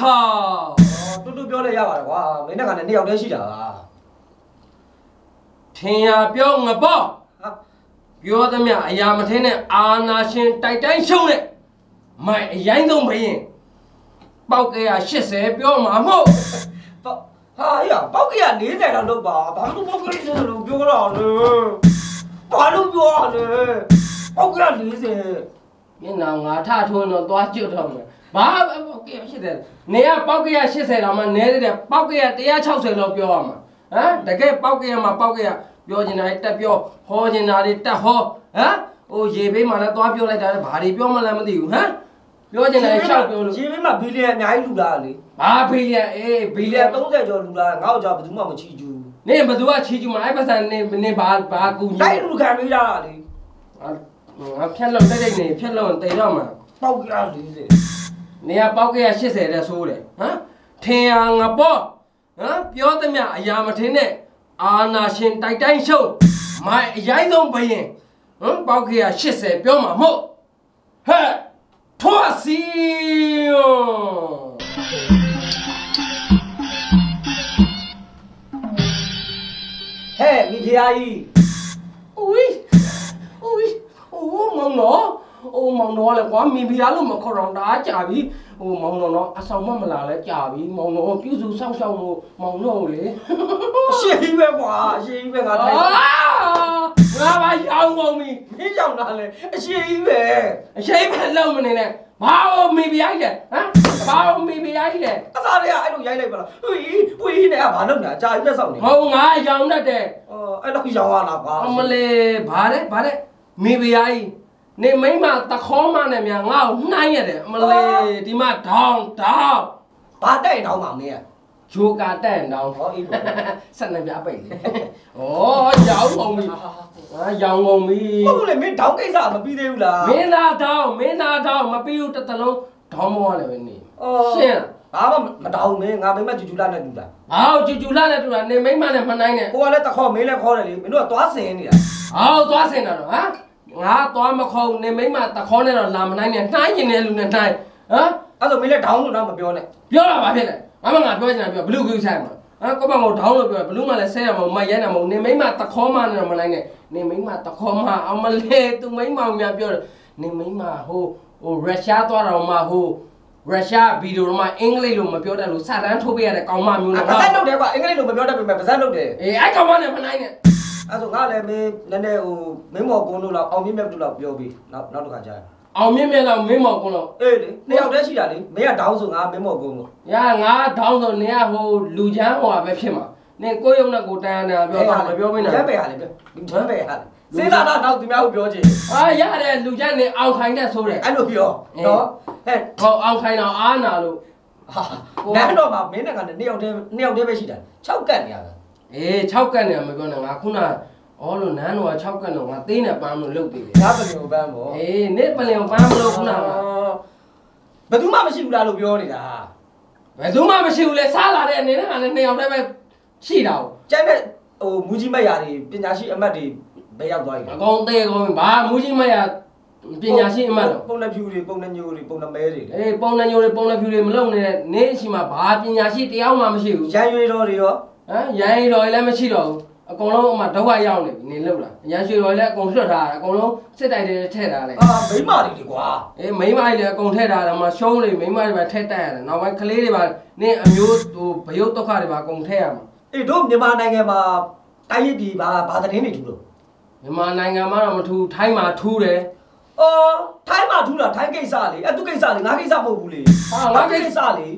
ထောင်တူတူပြောလဲရပါတယ်ကွာမင်းနဲ့ကလည်းနှစ်ယောက်တည်းရှိတာပါထင်ရပြောငပေါ့ဟာပြောသမျှအရာမထင်းနဲ့အာနာရှင်တိုက်တိုင်းရှုံးတဲ့မိုင်အရင်ဆုံးဘရင်ပေါက်ကရ80ပြောမှာမဟုတ်ပေါ့ဟာဟေ့ပေါက်ကရ40လောက်လောက်ပါဘာလို့ပေါက်ကရ40လောက်ပြောတော့လဲဘာလို့ပြောရလဲပေါက်ကရ40မျက်နှာငါထထိုးတော့သွားကျွတ်တော့မယ် ဘာပေါက်ကရ80နေကပေါက်ကရ80တော့မှနဲတဲ့ပေါက်ကရ160လောက်ပြောရမှာဟမ်တကယ်ပေါက်ကရမှာပေါက်ကရပြောချင်တာတက်ပြောဟောချင်တာတွေတက်ဟောဟမ်ဟိုရေဘေးမှာလည်းသွားပြောလိုက်တာလည်းဘာတွေပြောမှလည်းမသိဘူးဟမ်ပြောချင်တယ်ရှောက်ပြောလို့ရှင်မင်းမှာဘီလီယံအများကြီးလူလာလေဘာဘီလီယံအေးဘီဘီလီလီယံယံ30ကျော်လူလာငါ့ကိုကြောက်ဘယ်သူမှမချီကျူးနေဘသူကချီချူမှာအဲ့ပတ်စံနေနေဘာဘာကူညီတိုက်လူခံပေးတာလေငါဖြက်လုံးတိတ်တိတ်နေဖြက်လုံးတိတ်တော့မှာပေါက်ကရ40 နေရာပေါက်ကရ80တဲ့ဆိုးတယ်ဟမ်ထင်ဟာငါပေါ့ဟမ်ပြောသမျှအရာမထင်နဲ့အာနာရှင်တိုက်တိုင်းရှုံးမိုင်အရိုက်ဆုံးဘယင်ဟမ်ပေါက်ကရ80ပြောမှာမဟုတ်ဟဲ့ထွတ်စီယောဟဲ့မိဖုရားကြီးဦးဦးဦးမောင်နော် အိုးမောင်နော်လည်းကွာမိဖုရားလို့မခေါ်တော့တာကြာပြီဟိုမောင်နော်နော်အဆောင်မမလာလဲကြာပြီမောင်နော်ပြုစုစောင့်ရှောက်လို့မောင်နော်လေအရှိကြီးပဲကွာအရှိကြီးပဲငါအာထိုင်ငါပါရောင်းကုန်ပြီမင်းကြောင်တာလေအရှိကြီးပဲအရှိန်ပဲလုံးမနေနဲ့ဘာလို့မိဖုရားကြီးလဲဟမ်ဘာလို့မိဖုရားကြီးလဲအစားတွေကအဲ့လိုရိုက်လိုက်ပါလားဟွီဟွီနဲ့ကဘာလုပ်နေတာကြာကြီးလက်ဆောင်နေဟောငါရောင်းတတ်တယ်အော်အဲ့လိုရောင်းရလားကွာအမလေးဗါတဲ့ဗါတဲ့မိဖုရားကြီး နေမိမတခေါမနဲ့များငါ့ကိုနှိုင်းရတယ်အမလေးဒီမှာဒေါင်းဒေါင်းဘာတိုက်တောင်းမှာမင်းဂျိုကာတက်တောင်းဟောအေးပေါ့ဆက်နေပြပိတ်လေဩရောင်းကုန်ပြီဟာရောင်းကုန်ပြီဟုတ်ဘူးလေမင်းတောင်းကိစ္စမပြီးသေးဘူးလားမင်းသားတောင်းမင်းသားတောင်းမပြီးဘူးတစ်တလုံးဒေါင်းမောလည်းပဲနေအော်ရှင်းဘာမှမတောင်းမင်းငါမိမကျူကျူလာနဲ့တူတာလားဟောဂျူဂျူလာနဲ့တူတာနေမိမနဲ့မနိုင်နဲ့ကိုကလည်းတခေါ်မင်းလည်းခေါ်တယ်လေမင်းတို့ကသွားစင်နေတာဟောသွားစင်တာတော့ဟမ် ငါသွားမခေါ်နေမိမတခေါနဲ့တော့လာမနိုင်နဲ့နှိုင်းကျင်တဲ့လူနဲ့နှိုင်းဟမ်အဲ့ဆိုမင်းလည်းတောင်းလို့တော့မပြောနဲ့ပြောတာဘာဖြစ်လဲငါမငါပြောချင်တာပြောဘလူးကိစ္စမှာဟမ်ကိုမငိုဒေါင်းလို့ပြောဘလူးမလည်းဆဲရမမရိုက်ရမနေမိမတခေါမနဲ့တော့မနိုင်နဲ့နေမိမတခေါမအောင်မလေးသူမိမအောင်များပြောတယ်နေမိမဟိုဟိုရုရှားသွားတော့မှဟိုရုရှားဗီဒီယိုတော့မှအင်္ဂလိပ်လိုမပြောတတ်လို့စာတန်းထိုးပေးရတဲ့ကောင်မမျိုးနဲ့ပါဇက်လုပ်တယ်ကွာအင်္ဂလိပ်လိုမပြောတတ်ပေမဲ့ပါဇက်လုပ်တယ်အေးအဲ့ကောင်မနဲ့မနိုင်နဲ့ အဲ့ဆိုငါလည်းမင်းနည်းနည်းဟိုမင်းမော်ကုန်းတို့လောက်အောင်မြင့်မြတ်တို့လောက်ပြောပြီးနောက်နောက်တစ်ခါကြာအောင်မြင့်မြတ်လောက်မင်းမော်ကုန်းလို့အေးလေနှစ်ယောက်တည်းရှိတာလေမင်းကတောင်းဆိုငါမင်းမော်ကုန်းလို့ညာငါဒေါင်းဆိုနေရဟိုလူချမ်းဟိုပဲဖြစ်မှာနေကိုရုံနဲ့ကိုတန်းနေတာပြောတာမပြောမင်းနဲ့ရမ်းပဲဟာလေပြောလူချမ်းပဲဟာလေစေးလာတော့နောက်သူများကိုပြောချင်အာရတယ်လူချမ်းနေအောင်ခိုင်းတဲ့ဆိုတယ်အဲ့လိုပြောနော်ဟဲ့ဟောအောင်ခိုင်းတော့အားနာလို့ဟာနန်းတော့မှာမင်းနဲ့ကလည်းနှစ်ယောက်တည်းနှစ်ယောက်တည်းပဲရှိတာ6ကတ်နေရတာ အေး6ကတ်နေမပြောနဲ့ငါခုနဩလို့နန်းတော်က6ကတ်တော့ငါသေးနေပန်းမလို့လုပ်သေးတယ်ငါပလင်ကိုပန်းပေါ့အေးနေပလင်ပန်းမလို့ခုနကဘယ်သူမှမရှိဘူးလားလို့ပြောနေတာဘယ်သူမှမရှိဘူးလေစားလာတဲ့အနေနဲ့ကလည်းနှစ်ယောက်တည်းပဲရှိတာကျန်တဲ့ဟိုမူကြီးမက်ရာတွေပညာရှိအမတ်တွေဘယ်ရောက်သွားပြီအကောင်သေးကောင်ဘာမူကြီးမရပညာရှိအမှတ်တော့ပုံနှဖြူတွေပုံနှညိုတွေပုံနှမဲတွေအေးပုံနှညိုတွေပုံနှဖြူတွေမလုံနေတဲ့နေအရှိမှာဘာပညာရှိတယောက်မှမရှိဘူးရန်ရွေတော်တွေရော ဟမ်ရန်ရီတော်လည်းမရှိတော့ဘူးအကုန်လုံးအမှဒုက္ခရောက်နေပြီနေလောက်လာရန်ရွှေတော်လည်းအကုန်လွတ်ထားတာအကုန်လုံးစစ်တိုက်တွေထည့်ထားတယ်အာမိမတွေဒီကွာအေးမိန်းမကြီးလည်းအကုန်ထည့်ထားတယ်မှရှုံးနေမိန်းမတွေပဲထည့်တက်ရတယ်နောက်ပိုင်းကလေးတွေပါနင်းအမျိုးဟိုဘယုတ်ဒုက္ခတွေပါအကုန်ထည့်ရမှာအေးတို့မြန်မာနိုင်ငံမှာတိုင်းရည်ပြည်ဘာဘာသတင်းတွေထူလို့မြန်မာနိုင်ငံမှာတော့မထူးထိုင်းမှာထူးတယ်အော်ထိုင်းမှာထူတာထိုင်းကိစ္စလေအဲ့သူကိစ္စလေငါကိစ္စမဟုတ်ဘူးလေဟာငါကိစ္စလေ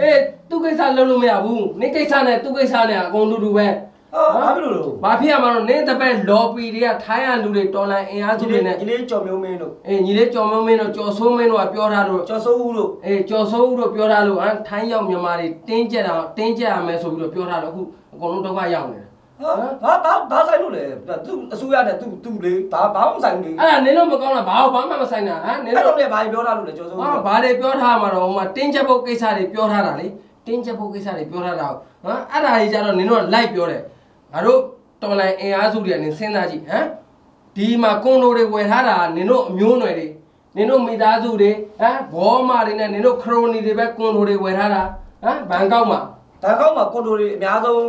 အေးသူကိစ္စလုပ်လို့မရဘူးနင်းကိစ္စနဲ့သူကိစ္စနဲ့အကုန်တူတူပဲဟာဘာဖြစ်လို့လဲဘာဖြစ်ရမှာတော့နင်းတပည့်လော်ပီတွေကထိုင်းရလူတွေတော်လန်အင်အားစုတွေနဲ့ဒီလေးကြော်မျိုးမင်းတို့အေးညီလေးကျော်မင်းမင်းတို့ကျော်ဆိုးမင်းတို့ကပြောထားလို့ကျော်စိုးဦးတို့အေးကျော်စိုးဦးတို့ပြောထားလို့ဟမ်ထိုင်းရောက်မြန်မာတွေတင်းကျပ်တာတင်းကျပ်ရမယ်ဆိုပြီးတော့ပြောထားတော့အခုအကုန်လုံးဒုက္ခရောက်နေတယ်ဟာ ဘာဘာဘာဆိုင်လို့လဲသူအစိုးရနဲ့သူသူလေဘာဘာမှမဆိုင်ဘူးလေအဲ့ဒါနင်းတို့မကောင်းတာဘာလို့ဘာမှမဆိုင်တာဟမ်နင်းအဲ့တို့တော့လည်းဘာပြောတာလို့လဲကျော်စိုးဦးဟာဘာတွေပြောထားမှာတော့ဟိုမှာတင်းကျပ်ဖို့ကိစ္စတွေပြောထားတာလေတင်းကျပ်ဖို့ကိစ္စတွေပြောထားတာဟမ်အဲ့ဒါကြီးကြတော့နင်တို့ကလိုက်ပြောတယ်ငါတို့တော်လိုင်းအင်အားစုတွေကနေစဉ်းစားကြည့်ဟမ်ဒီမှာကွန်ဒိုတွေဝယ်ထားတာနင်တို့အမျိုးအနွယ်တွေနင်တို့မိသားစုတွေဟမ်ဘောမတွေနဲ့နင်တို့ခရိုနီတွေပဲကွန်ဒိုတွေဝယ်ထားတာဟမ်ဘန်ကောက်မှာဒါကောက်မှာကွန်ဒိုတွေအများဆုံး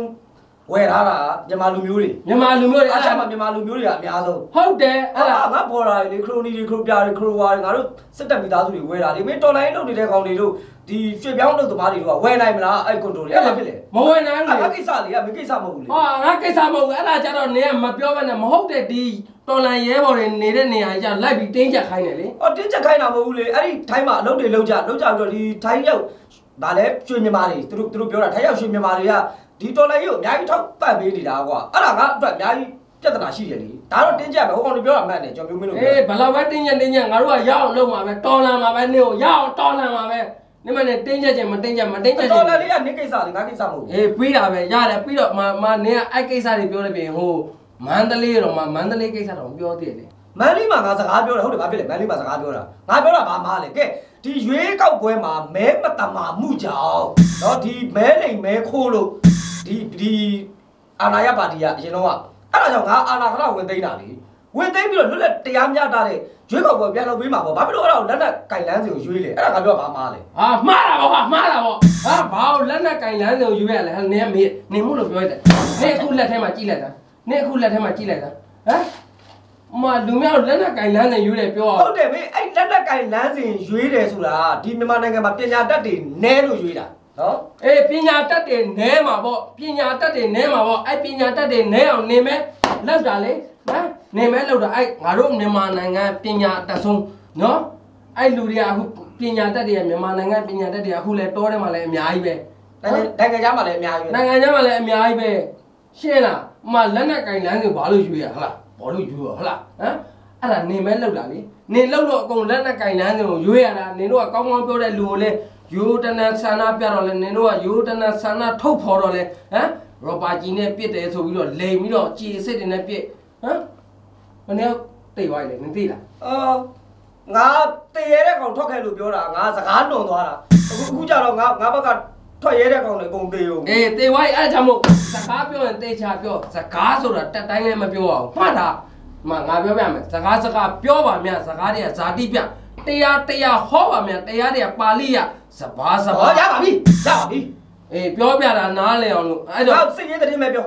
ဝယ်ထားတာမြန်မာလူမျိုးတွေမြန်မာလူမျိုးတွေအားအဲ့ချဒါမှာမြန်မာလူမျိုးတွေကအများဆုံးဟုတ်တယ်အဲ့အဲ့ဒါဒါငါပေါ်လာလေခရိုနီတွေခရိုပြာတွေခရိုဝါတွေငါတို့စစ်တပ်မိသားစုတွေဝယ်တာလေမင်းတော်လိုင်းလုပ်နေတဲ့ကောင်တွေတို့ဒီရွှေပြောင်းလုပ်သမားတွေတို့ကဝယ်နိုင်မလားအဲ့ကွန်ဒိုတွေအဲ့ဒါဖြစ်လေမဝယ်နိုင်အဲ့ဘူးဒါလေကိစ္စလေကမင်းကိစ္စမဟုတ်ဘူးလေဟာငါကိစ္စမဟုတ်ဘူးအဲ့ဒါကြတော့နင်ကမပြောဘဲနဲ့မဟုတ်တဲ့ဒီတော်လန်ရဲဘော်တွေနေတဲ့နေရာကြီးကျလိုက်ပြီးတင်းချက်ခိုင်းတယ်လေအော်တင်းချက်ခိုင်းတာမဟုတ်ဘူးလေအဲ့ဒီထိုင်းမှာအလုပ်တွေလုပ်ကြလုပ်ကြပြီးတော့ဒီထိုင်းရောက်ဗာလဲရွှေမြန်မာတွေသူတို့သူတို့ပြောတာထိုင်းရောက်ရွှေမြန်မာတွေက ဒီတော်လိုင်းကြီးကိုအများကြီးထောက်ပံ့ပေးနေတာကွာအဲ့ဒါငါအတွက်အများကြီးပြဿနာရှိတယ်လေဒါတော့တင်းချက်ပဲဟိုကောင်တွေပြောတာမှန်တယ်ကျွန်တော်မျိုးမင်းတို့ အေးဘယ်လောက်ပဲတင်းချက်တင်းချက်ငါတို့ကရအောင်လုပ်မှာပဲတော်လန်မှာပဲနင်ကိုရအောင်တော်လန်မှာပဲနင်မနဲ့တင်းချက်ချင်းမတင်းချက်မတင်းချက်ချင်း တော်လိုင်းလေးကနင်းကိစ္စလေငါကိစ္စမဟုတ်ဘူး အေးပြီးတာပဲရတယ်ပြီးတော့မမနင်ကအဲ့ကိစ္စတွေပြောလို့ပြင်ဟိုမန္တလေးတော့မမန္တလေးကိစ္စတော့ပြောသေးတယ် မန်လေးမှာငါစကားပြောတယ်ဟုတ်တယ်ဘာဖြစ်လဲမန်လေးမှာစကားပြောတာငါပြောတာဘာမှလဲကဲဒီရွေးကောက်ပွဲမှာမဲမတမာမှုကြောင့်เนาะဒီမဲလိမ်မဲခိုးလို့ ဒီဒီအာနာယပါတီကအရင်တော့ကအဲ့ဒါကြောင့်ငါအာနာခရဝင်သိမ်းတာလေဝင်သိမ်းပြီးတော့လွတ်လပ်တရားမျှတတဲ့ရွေးကောက်ပွဲပြန်လုပ်ပေးမှာပေါ့ဘာဖြစ်လို့အဲ့ဒါကိုလက်နက်ကင်လန်းစီကိုရွေးလေအဲ့ဒါငါပြောဘာမှလဲဟာမှားတာပေါ့ဟာမှားတာပေါ့ဟာဘာလို့လက်နဲ့ကင်လန်းစုံယူရလဲဟာနင်ကမေးနင်မို့လို့ပြောရတယ်နင်အခုလက်ထဲမှာကြည့်လိုက်တာနင်အခုလက်ထဲမှာကြည့်လိုက်တာဟမ်မလူမျိုးလက်နဲ့ကင်လန်းစုံယူတယ်ပြောဟုတ်တယ်မေးအဲ့လက်နက်ကင်လန်းစီရွေးတယ်ဆိုတာဒီမြန်မာနိုင်ငံမှာပညာတတ်တွေနဲလို့ရွေးတာ နော်အေးပညာတတ်တယ်နဲမှာပေါ့ပညာတတ်တယ်နဲမှာပေါ့အဲ့ပညာတတ်တယ်နဲအောင်နေမဲလောက်တာလေဟမ်နေမဲလောက်တာအဲ့ငါတို့မြန်မာနိုင်ငံပညာတတ်ဆုံးနော်အဲ့လူတွေကအခုပညာတတ်တွေကမြန်မာနိုင်ငံပညာတတ်တွေအခုလဲတောထဲမှာလဲအများကြီးပဲနိုင်ငံနိုင်ငံခြားမှာလည်းအများကြီးပဲနိုင်ငံခြားမှာလည်းအများကြီးပဲရှင်းလားအမလက်နဲ့ကင်လန်းစီဘာလို့ယူရဟလားဘာလို့ယူရဟလားဟမ်အဲ့ဒါနေမဲလောက်တာလေနေလောက်တော့အကုန်လက်နဲ့ကင်လန်းစီကိုယူရတာနင်တို့ကကောင်းကောင်းပြောတဲ့လူကိုလေ ယူတနန်ဆန္ဒပြတော့လေနင်တို့ကယူတနန်ဆန္ဒထုတ်ဖော်တော့လေဟမ်ရောပါကြီးနဲ့ပြစ်တယ်ဆိုပြီးတော့လိန်ပြီးတော့ကြည်စစ်တွေနဲ့ပြစ်ဟမ်မနေ့တိတ်သွားလေနင်သိလားအာငါတည်ရတဲ့ကောင်ထွက်ခဲ့လို့ပြောတာငါစကားလွန်သွားတာအခုအခုကြတော့ငါငါဘက်ကထွက်ရတဲ့ကောင်တွေအကုန်သေးုံအေးတေဝိုင်းအဲ့ဒါကြောင့်မို့စကားပြောရင်တေချာပြောစကားဆိုတာတက်တိုင်းလည်းမပြောအောင်မှတ်တာမငါပြောပြမယ်စကားစကားပြောပါမြစကားတွေကဇာတိပြတရားတရားဟောပါမြတရားတွေကပါဠိရ စဘာစဟောဘာရပါပြီရပါပြီအေးပြောပြတာနားလည်အောင်လို့အဲ့ငါတော့စိတ်ရတဲ့တင်းပဲပြော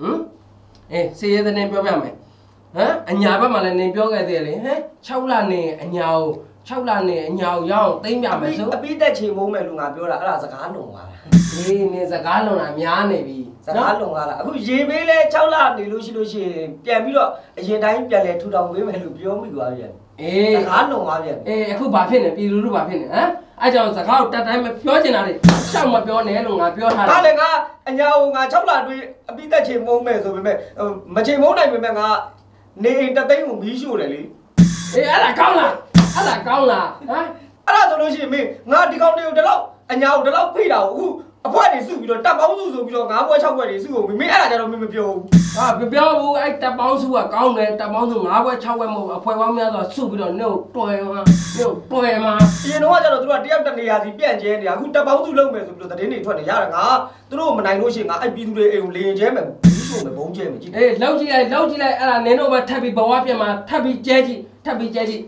ဟမ်အေးစေရတဲ့နေပြောပြမယ်ဟမ်အညာဘက်မှာလည်းနေပြောခဲ့သေးတယ်လေဟမ်6လနေအညာကို6လနေအညာကိုရအောင်သိမ့်ပြမယ်ဆိုအပိသက်ချေမုန်းမယ်လို့ငါပြောတာအဲ့ဒါစကားလွန်သွားတာအေးနေစကားလုံးတာများနေပြီစကားလွန်သွားတာအခုရေပေးလဲ6လနေလို့ရှိလို့ရှိရင်ပြန်ပြီးတော့အရင်တိုင်းပြန်လဲထူထောင်ပေးမယ်လို့ပြောမိသွားပြန်အေးစကားလွန်သွားပြန်အေးအခုဘာဖြစ်နေပြည်လူလူဘာဖြစ်နေဟမ်အဲကြောင့်စကားကိုတတ်တိုင်းမပြောချင်တာတွေရှောက်မပြောနဲ့လို့ငါပြောထားဒါတယ်လည်းငါအညာကိုငါ6လအတွင်းအပိသက်ချေမုန်းမယ်ဆိုပေမဲ့မချေမုန်းနိုင်ပေမဲ့ငါနေအိမ်တသိန်းကိုမီးရှို့တယ်လေအေးအဲ့ဒါကောင်းလားအဲ့ဒါကောင်းလားဟမ်အဲ့ဒါဆိုလို့ရှိရင်မင်းငါဒီကောင်တွေကိုဒီလောက်အညာကိုဒီလောက်ဖိတာကိုအခုအဖွဲတွေစုပြီးတော့တပ်ပေါင်းစုဆိုပြီးတော့ငါးဘွဲ၆ဘွဲတွေစုကိုမင်းအဲ့ဒါကြတော့မင်းမပြောဘူး ဟာမပြောဘူးအဲ့တပ်ပေါင်းစုကကောင်းတယ်တပ်ပေါင်းစု9ဘွဲ6ဘွဲမဟုတ်ဘူးအဖွဲပေါင်းများစွာစုပြီးတော့မြို့တော်ရမှာမြို့တော်ရမှာအရင်တော့ကကျတော့သူတို့ကတယောက်တနေရာစီပြန့်ကျဲနေတာအခုတပ်ပေါင်းစုလုံးမယ်ဆိုပြီးတော့သတင်းတွေထွက်နေရတယ်ငါသူတို့မနိုင်လို့ရှိရင်ငါအဲ့ပြည်သူတွေအိမ်ကိုလေရင်ကျဲမယ်ပြီးဆိုမယ်ဘုံကျဲမယ်ကြည့်အေးလောက်ကြည့်လိုက်လောက်ကြည့်လိုက်အဲ့ဒါနင်းတို့ပဲထပ်ပြီးဘဝပြန်မှာထပ်ပြီးကျဲကြည့်ထပ်ပြီးကျဲကြည့်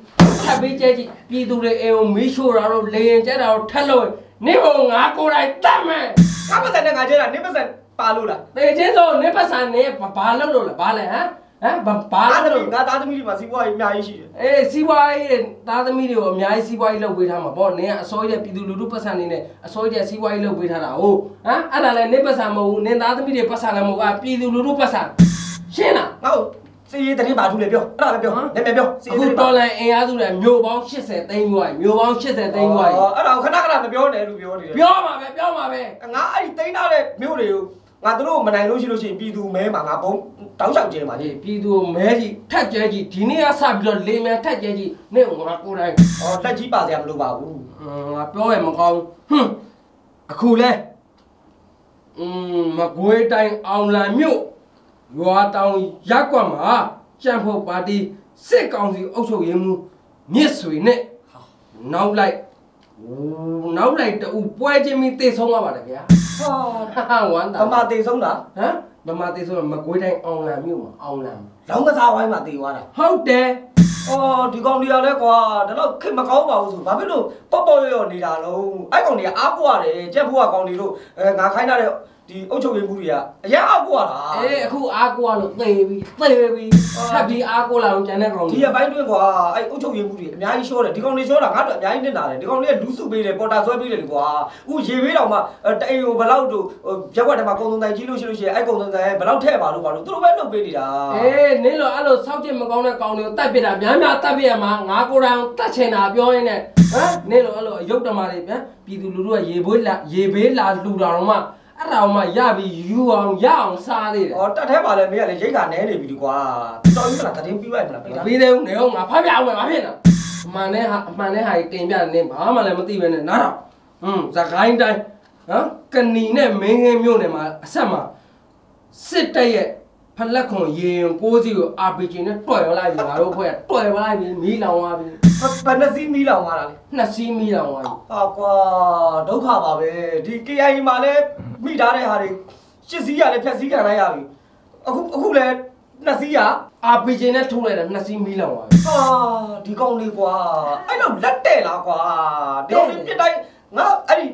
ထပ်ပြီးကျဲကြည့်ပြည်သူတွေအိမ်ကိုမီးရှို့တာတော့လေရင်ကျဲတာတော့ထက်လို့နင်းကိုငါကိုယ်တိုင်တတ်မယ်ငါပတ်စံနဲ့ငါကျဲတာနေပတ်စံ ပါလို့လားတေချင်းဆိုနေပတ်စံနေဘာလုပ်လို့လဲဘာလဲဟမ်ဟမ်ဘာဘာငါလုပ်သမီးလို့ငါသားသမီးတွေမှာစီးပွားရေးအများကြီးရှိတယ်အေးစီးပွားရေးသားသမီးတွေကိုအများကြီးစီးပွားရေးလုပ်ပေးထားမှာပေါ့နင်ကအစိုးရပြည်သူလူထုပတ်စံနေနဲ့အစိုးရစီးပွားရေးလုပ်ပေးထားတာဟုတ်ဟမ်အဲ့ဒါလည်းနေပတ်စံမဟုတ်ဘူးနင်သားသမီးတွေပတ်စံလည်းမဟုတ်ဘူးပြည်သူလူထုပတ်စံရှင်းလားငါ့ကိုစီးရေးသတင်းပါထူလေပြောအဲ့ဒါပဲပြောနည်းနည်းပြောစီးအခုရေးသတင်းပါတော်လန်အင်အားစုတွေမျိုးပေါင်း80သိန်းရွာမျိုးပေါင်း80သိန်းရွာအဲ့ဒါကိုခဏခဏမပြောနဲ့လို့ပြောနေတယ်ပြောပါပဲပြောပါပဲငါအဲ့ဒီတိန်းထားတဲ့မြို့တွေကို ငါတို့မနိုင်လို့ရှိလို့ရှိရင်ပြည်သူမဲမှာငါဘုံတောင်းလျှောက်ကျဲမှာဒီကြီးပြည်သူကိုမဲကြီးထက်ကျဲကြီးဒီနေ့ကစပြီးတော့လေမြန်ထက်ကျဲကြီးနေငါကိုယ်တိုင်ဟောလက်ကြီးပါစရာမလိုပါဘူးငါပြောရမကောင်းဟွန်းအခုလဲอืมမကွေးတိုင်းအောင်လံမြို့ရွာတောင်ရက်ကွက်မှာကြံ့ဖို့ပါတီစစ်ကောင်စီအုပ်ချုပ်ရေးမှူးမြစ်ဆွေနဲ့နောက်လိုက်နောက်လိုက်တူပွဲချင်းပြီးတေဆုံးသွားပါတယ်ဗျာ ဟာဟာဝမ်းတာဗမာတေဆုံးတာဟမ်ဗမာတေဆုံးမကွေးတိုင်းအောင်လံမြို့မှာအောင်လံလောင်းကစားဝိုင်းမှာတေသွားတာဟုတ်တယ်အော်ဒီကောင်တွေကလည်းကွာဒါတော့ခင်မကောင်းပါဘူးဆိုဘာဖြစ်လို့ပေါ့ပေါ့ရော့ရော့နေတာလုံးအဲ့ကောင်တွေကအားကိုရတယ်ကြက်ဘိုးကကောင်တွေတို့အဲငါခိုင်းထားတဲ့ ဒီအုတ်ချုပ်ရင်းမှုတွေကအရင်အားကိုရတာအေးအခုအားကိုရလို့သေပြီသေပြီထပ်ပြီးအားကိုလာအောင်ကျန်တဲ့ကောင်ဒီရပိုင်းတွင်းကွာအဲ့အုတ်ချုပ်ရင်းမှုတွေအများကြီးရှော့တယ်ဒီကောင်တွေရှော့တာငါတို့အများကြီးနစ်နာတယ်ဒီကောင်တွေကလူစုပေးတယ်ပေါ်တာဆွဲပေးတယ်လေကွာဥရေပေးတော့မှတအိမ်ကိုဘလောက်တို့ရက်ွက်တမှာကုံစုံတိုင်ကြီးလို့ရှိလို့ရှိရင်အဲ့ကုံစုံတိုင်ဘလောက်ထည့်ပါလို့ပါလို့သူတို့ပဲလုပ်ပေးနေတာအေးနင်းလို့အဲ့လိုစောက်ကျင်မကောင်းတဲ့ကောင်တွေကိုတတ်ပြတာများများတတ်ပြရမှာငါကိုယ်တိုင်တတ်ချင်တာပြောရင်းနဲ့ဟမ်နင်းလို့အဲ့လိုအယုတ်တမာတွေဗျပြည်သူလူထုကရေဘွေးလာရေဘေးလာလှူတာတော့မှ အဲ့ဒါမှရပြီးယူအောင်ရအောင်စားသေးတယ်။အော်တက်ထဲပါလဲမင်းကလေရိတ်ခါနဲနေပြီဒီကွာ။တော်ပြီမလားတရင်ပြီးလိုက်မလားမပြီးလားပြီးသေးဘူးနေအောင်ငါဖတ်ပြအောင်ပဲဘာဖြစ်လဲအမှန်နဲ့ဟာအမှန်နဲ့ဟာတင်ပြနေဘာမှလည်းမသိပဲနဲ့နားတော့ဟွန်းဇကိုင်းတိုင်းနော်ကဏီနဲ့မင်းဟင်းမြို့နယ်မှာအဆက်မှာစစ်တပ်ရဲ့ ဖလက်ခွန်ရေရင်ပိုးစီကို RPG နဲ့တွယ်လိုက်ပြီငါတို့ဖွဲ့တွယ်လိုက်ပြီမီးလောင်သွားပြီ။ဘယ်နှစီးမီးလောင်သွားတာလဲနှစ်စီးမီးလောင်သွားပြီ။ဟာကွာဒုက္ခပါပဲ။ဒီ KI မှာလဲမိထားတဲ့ဟာတွေရှစ်စီးရလဲဖြတ်စီးခံလိုက်ရပြီ။အခုအခုလဲနှစ်စီးရ RPG နဲ့ထုတ်လိုက်တာနှစ်စီးမီးလောင်သွားပြီဟာဒီကောင်လေးကွာ။အဲ့တော့လက်တဲ့လားကွာ။ဒီကောင်လေးပြစ်တိုင်းငါအဲ့ဒီ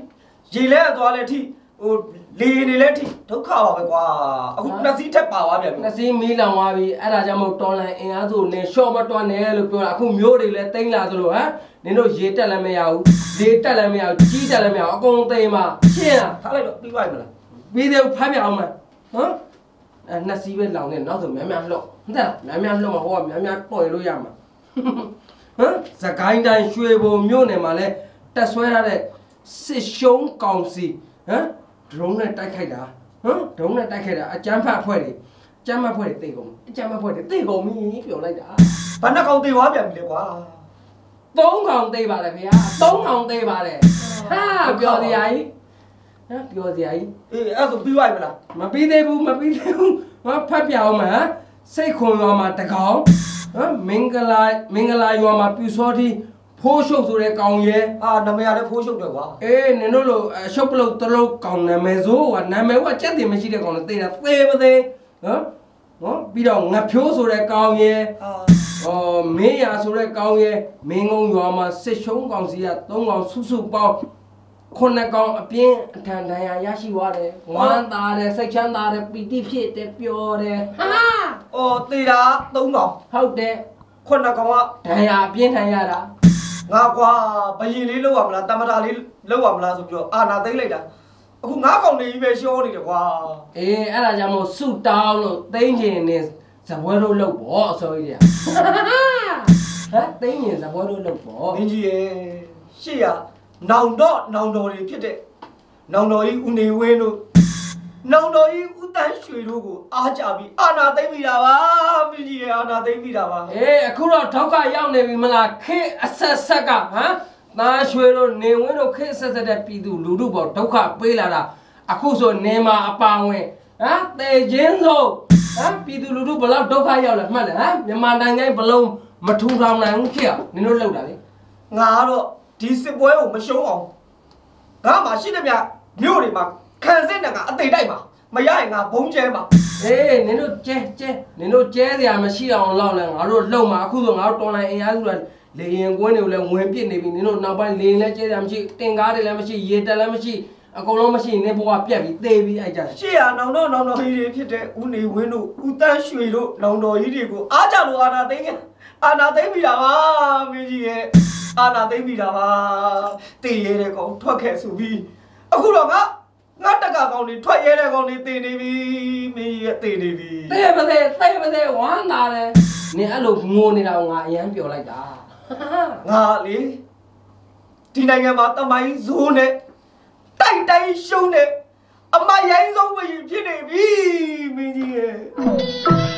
ရေလဲသွားလဲထိဟိုလေနေလဲထိဒုက္ခပါပဲကွာ။အခုနှစ်စီးထက်ပါသွားပြန်ပြီနှစ်စီးမီးလောင်သွားပြီအဲ့ဒါကြောင့်မို့တော်လန်အင်အားစုနေရှော့မတွန်းနဲ့လို့ပြောတာအခုမျိုးတွေလည်းတိမ့်လာသလိုဟမ်နင်တို့ရေတက်လည်းမရဘူးလေတက်လည်းမရဘူးကြီးတက်လည်းမရဘူးအကုန်သိမ်းပါရှင်းလား။ထားလိုက်တော့ပြီးပါမလားပြီးသေးဘူးဖမ်းပြအောင်မနော်အဲနှစ်စီးပဲလောင်နေနောက်ဆိုများများလှော့ဟုတ်တယ်လားများများလှော့မှာဟိုကများများပျော်လို့ရမှာဟမ်သကိုင်းတိုင်းရွှေဘုံမြို့နယ်မှာလဲတက်ဆွဲရတဲ့စစ်ရှုံးကောင်စီဟမ် ဒရုန်းနဲ့တိုက်ခိုက်တာဟမ်ဒရုန်းနဲ့တိုက်ခိုက်တာအကြမ်းဖက်အဖွဲ့တွေအကြမ်းဖက်အဖွဲ့တွေတိတ်ကုန်အကြမ်းဖက်အဖွဲ့တွေတိတ်ကုန်ပြီပြောလိုက်တာ။ဘာနှကောင်သေးသွားပြန်ပြီလေကွာ။သုံးကောင်တိတ်ပါတယ်ဗျာသုံးကောင်တိတ်ပါတယ်ဟာပြောစရာကြီးဟမ်ပြောစရာကြီးအေးအဲ့ဒါဆိုပြီးသွားပြီမလားမပြီးသေးဘူးမပြီးသေးဘူးဟောဖတ်ပြအောင်မဟမ်စိတ်ခွန်ရွာမှာတကောင်ဟမ်မင်္ဂလာမင်္ဂလာရွာမှာပြူစောတိ ဖိုးရှုပ်ဆိုတဲ့ကောင်ရဲ့အာနာမည်ရလည်းဖိုးရှုပ်တယ်ကွာအေးနင်တို့လိုအရှုပ်ပလုတ်တလုတ်ကောင်နာမည်ဆိုကနာမည်ကကြက်တင်မရှိတဲ့ကောင်လည်းသိတာသေမသေးဟမ်ဟောပြီးတော့ငဖြိုးဆိုတဲ့ကောင်ရဲ့အာအော်မင်းရဆိုတဲ့ကောင်ရဲ့မင်းကုန်းရွာမှာစစ်ရှုံးကောင်စီက၃ကောင်စုစုပေါင်းခုနှစ်ကောင်အပြင်းအထန်ဒဏ်ရာရရှိသွားတယ်ဝမ်းသာတယ်စိတ်ချမ်းသာတယ်ပီတိဖြစ်တယ်ပျော်တယ်ဟာအော်တေတာ၃ကောင်ဟုတ်တယ်ခုနှစ်ကောင်ကဒဏ်ရာအပြင်းထန်ရတာ ငါကွာဘယင်လေးလောက်ရမလားတမတာလေးလောက်ရမလားဆိုပြီးတော့အာနာသိမ့်လိုက်တာအခုငါးကောင်နေကြီးပဲရှောနေတယ်ကွာအေးအဲ့ဒါကြောင့်မို့ဆူတောင်းလို့သိန်းချင်နေဇပွဲတို့လောက်ပေါ့အစိုးရဟမ်သိန်းချင်ဇပွဲတို့လောက်ပေါ့မင်းကြီးရဲ့ရှေ့ရနောင်တော့နောင်တော်တွေဖြစ်တဲ့နောင်တော်ကြီးဦးနေဝင်းတို့နောင်တော်ကြီးဦးတန်းရွှေတို့ကိုအားကြပြီးအာနာသိမ့်မိတာပါမင်းကြီးရဲ့ အာနာသိမ့်မိတာပါအေးအခုတော့ထောက်ကရောက်နေပြီမလားခေအဆက်ဆက်ကဟမ်သားရွှေတို့နေဝင်းတို့ခေအဆက်ဆက်တဲ့ပြည်သူလူထုပေါ်ဒုက္ခပေးလာတာအခုဆိုနေမှာအပါဝင်ဟမ်တေချင်းဆုံးဟမ်ပြည်သူလူထုဘယ်လောက်ဒုက္ခရောက်လဲမှတ်လဲဟမ်မြန်မာနိုင်ငံဘလုံးမထူထောင်နိုင်ဘူးခေနင်တို့လောက်တာလေငါကတော့ဒီစစ်ပွဲကိုမရှုံးအောင်ငါမှရှိတဲ့မြမြို့တွေမှာခံစစ်နဲ့ကအသေးတိုက်မှာ မရရင်ငါဘုံကျဲမှာအေးနင်တို့ကျဲကျဲနင်တို့ကျဲစရာမရှိအောင်လောက်လဲငါတို့လှုပ်မှာအခုဆိုငါတို့တော်လိုင်းအင်အားစုတွေလေရင်ကွင်းတွေကိုလည်းဝင်ပစ်နေပြီနင်တို့နောက်ပိုင်းလေရင်လည်းကျဲစရာမရှိတင်ကားတွေလည်းမရှိရေတက်လည်းမရှိအကုန်လုံးမရှိနေဘဝပြက်ပြီးသေပြီးအဲ့ကြတယ်ရှေ့ရနောင်တော့နောင်တော်ကြီးတွေဖြစ်တဲ့ဦးနေဝင်းတို့ဦးတန်းရွှေတို့နောင်တော်ကြီးတွေကိုအားကြလို့အာနာသိမ့်ခဲ့အာနာသိမ့်ပြီတာပါမင်းကြီးရဲ့အာနာသိမ့်ပြီတာပါတည်ရဲတဲ့ကောင်ထွက်ခဲ့ဆိုပြီးအခုတော့ငါငါတ က်ကကောင်တွေထွက်ရဲတဲ့ကောင်တွေတည်နေပြီမင်းကြီးရဲ့တည်နေပြီသေပါသေးသေပါသေးဝမ်းသာတယ်နင်အဲ့လိုငိုနေတာကိုငါအရန်ပြောလိုက်တာငါလေဒီနိုင်ငံမှာတမိုင်းဇိုးနဲ့တိုက်တိုင်းရှုံးနဲ့အမရိုင်းဆုံးပဲဖြစ်နေပြီမင်းကြီးရဲ့